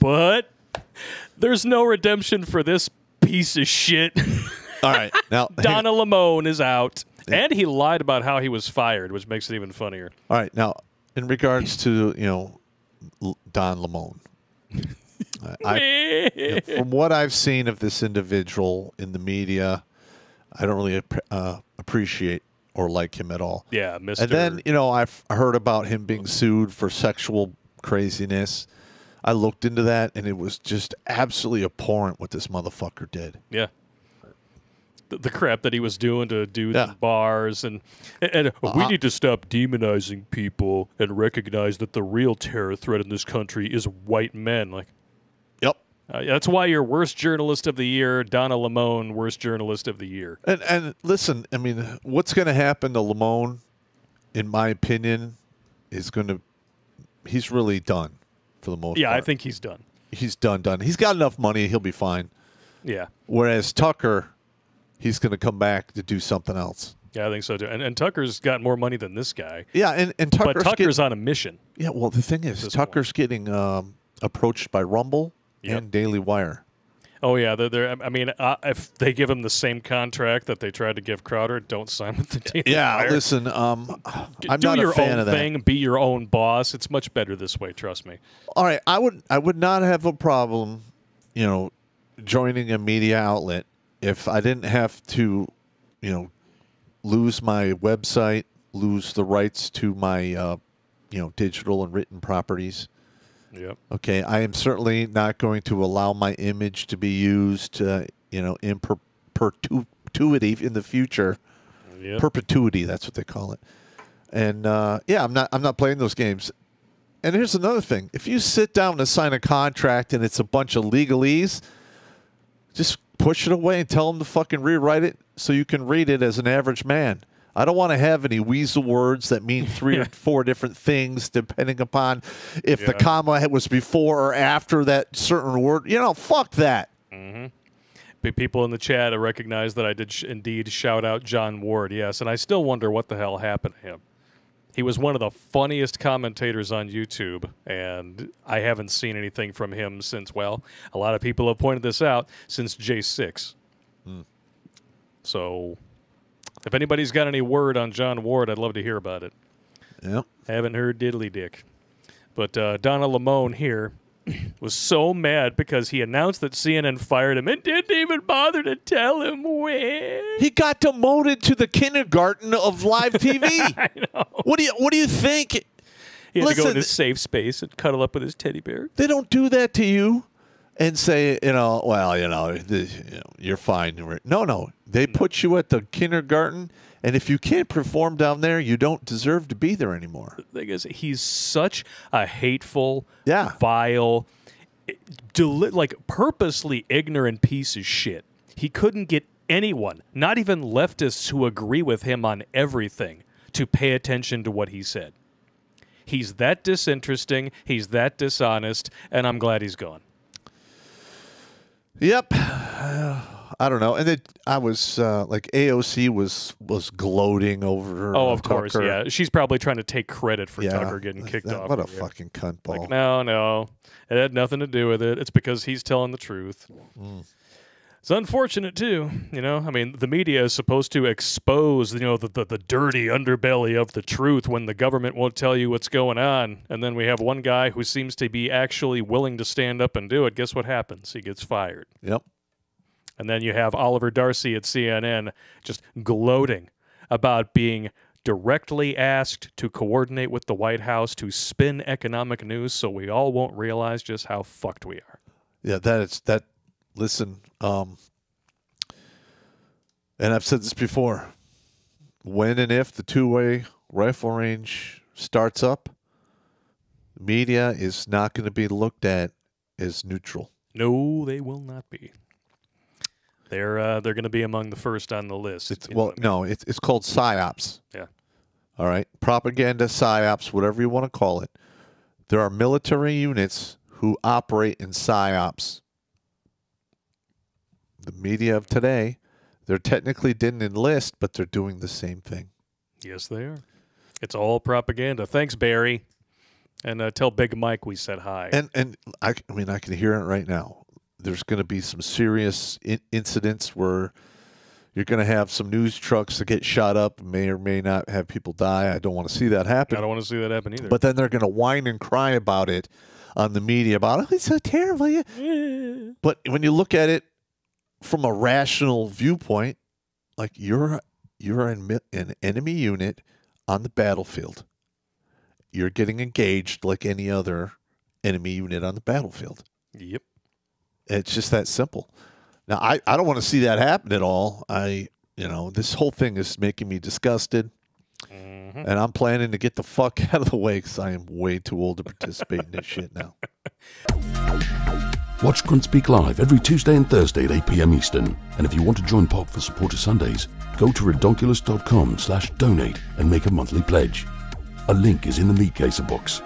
But there's no redemption for this piece of shit. All right, now Don Lemon is out. And he lied about how he was fired, which makes it even funnier. All right, now in regards to you know Don Lemon, I, you know, from what I've seen of this individual in the media, I don't really uh, appreciate or like him at all. yeah, Mr. And then you know I've heard about him being sued for sexual craziness. I looked into that, and it was just absolutely abhorrent what this motherfucker did. Yeah. The, the crap that he was doing to dudes Yeah. bars and and, and we need to stop demonizing people and recognize that the real terror threat in this country is white men. Like Yep. uh, that's why you're worst journalist of the year, Don Lemon, worst journalist of the year. And and listen, I mean, what's going to happen to Lemon, in my opinion, is going to he's really done for the most Yeah, part. I think he's done. he's done. Done. He's got enough money; he'll be fine. Yeah. Whereas Tucker, he's going to come back to do something else. Yeah, I think so too. And, and Tucker's got more money than this guy. Yeah, and and Tucker's But Tucker's getting, on a mission. yeah. Well, the thing is, Tucker's getting um, approached by Rumble Yep. and Daily Wire. Oh yeah, they're, they're I mean, uh, if they give him the same contract that they tried to give Crowder, don't sign with the team. Yeah, Wire. listen, um, I'm do not your a fan own of that. thing. Be your own boss. It's much better this way. Trust me. All right, I would I would not have a problem, you know, joining a media outlet if I didn't have to, you know, lose my website, lose the rights to my, uh, you know, digital and written properties. Yep. Okay, I am certainly not going to allow my image to be used, uh, you know, in per- perpetuity in the future. Yep. Perpetuity, that's what they call it. And uh, yeah, I'm not I'm not playing those games. And here's another thing: if you sit down to sign a contract and it's a bunch of legalese, just push it away and tell them to fucking rewrite it so you can read it as an average man. I don't want to have any weasel words that mean three or four different things depending upon if the comma was before or after that certain word. You know, fuck that. Mm-hmm. Pe- People in the chat recognize that I did sh- indeed shout out John Ward. Yes, and I still wonder what the hell happened to him. He was one of the funniest commentators on YouTube, and I haven't seen anything from him since. Well, a lot of people have pointed this out since J6. Hmm. So, if anybody's got any word on John Ward, I'd love to hear about it. Yep. Haven't heard diddly dick. But uh, Don Lemon here was so mad because he announced that CNN fired him and didn't even bother to tell him when. He got demoted to the kindergarten of live TV. I know. What do you What do you think? He had to go in his safe space and cuddle up with his teddy bear. They don't do that to you, and say you know, well, you know, this, you know you're fine. No, no, they hmm. put you at the kindergarten, and if you can't perform down there, you don't deserve to be there anymore. The thing is, he's such a hateful, Yeah. vile, deli- like purposely ignorant piece of shit. He couldn't get anyone, not even leftists who agree with him on everything, to pay attention to what he said. He's that disinteresting, he's that dishonest, and I'm glad he's gone. Yep. I don't know, and it, I was uh, like AOC was was gloating over. Oh, uh, of course, yeah. She's probably trying to take credit for Yeah. Tucker getting kicked That- off. What a Yeah. fucking cunt ball. Like, no, no. It had nothing to do with it. It's because he's telling the truth. Mm. It's unfortunate too, you know. I mean, the media is supposed to expose, you know, the, the the dirty underbelly of the truth when the government won't tell you what's going on, and then we have one guy who seems to be actually willing to stand up and do it. Guess what happens? He gets fired. Yep. And then you have Oliver Darcy at CNN just gloating about being directly asked to coordinate with the White House to spin economic news so we all won't realize just how fucked we are. Yeah, that is that. Listen, um, and I've said this before. When and if the two-way rifle range starts up, media is not going to be looked at as neutral. No, they will not be. They're uh, they're going to be among the first on the list. It's you know well, I mean? no, it's it's called psyops. Yeah. All right, propaganda psyops, whatever you want to call it. There are military units who operate in psyops. The media of today, they're technically didn't enlist, but they're doing the same thing. Yes, they are. It's all propaganda. Thanks, Barry. And uh, tell Big Mike we said hi. And and I, I mean I can hear it right now. There's going to be some serious in- incidents where you're going to have some news trucks that get shot up, may or may not have people die. I don't want to see that happen. I don't want to see that happen either. But then they're going to whine and cry about it on the media about oh, it's so terrible. yeah." But when you look at it from a rational viewpoint, like you're you're in mi- an enemy unit on the battlefield. You're getting engaged like any other enemy unit on the battlefield. yep. It's just that simple. Now I, I don't want to see that happen at all. I you know, this whole thing is making me disgusted. Mhm. And I'm planning to get the fuck out of the way because I am way too old to participate in this shit now. Watch Grunt Speak live every Tuesday and Thursday at 8 p.m. Eastern. And if you want to join Popp for Supporter Sundays, go to redonkulas.com slash donate and make a monthly pledge. A link is in the meat caser box.